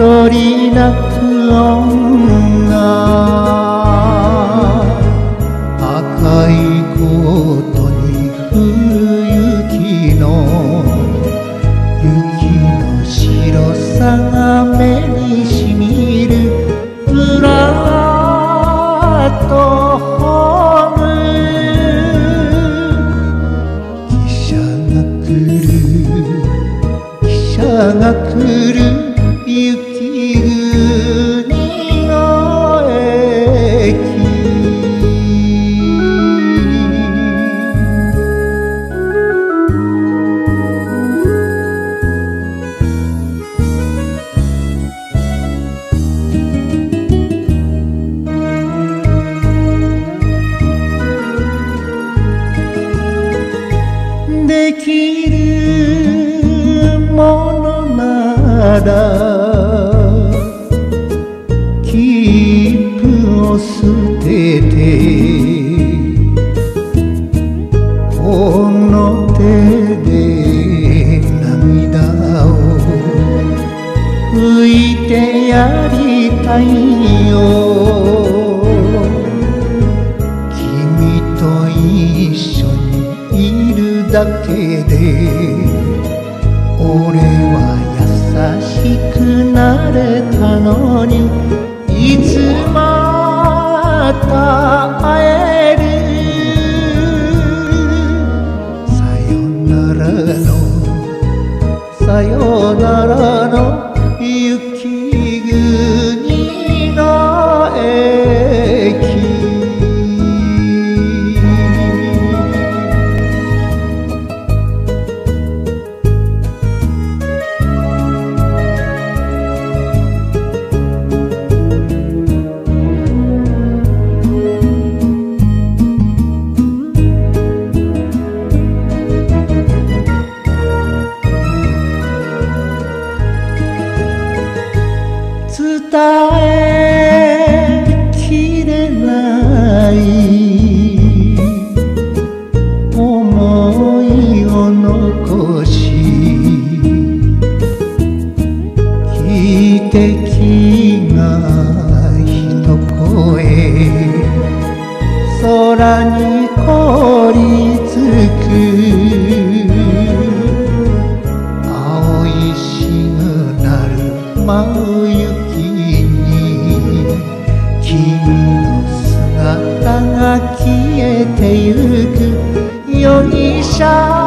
人泣く女。赤いコートに降る雪の。雪の白さが目にしみる。ブラッドホーム。汽車が来る。汽車が来るなら切符を捨ててこの手で涙を拭いてやりたいよ。君と一緒にいるだけで俺は優しくなれたのにいつまた会えるさよならのさよならの一声空に凍りつく。青いしぐなる舞う雪に。君の姿が消えてゆく。容疑者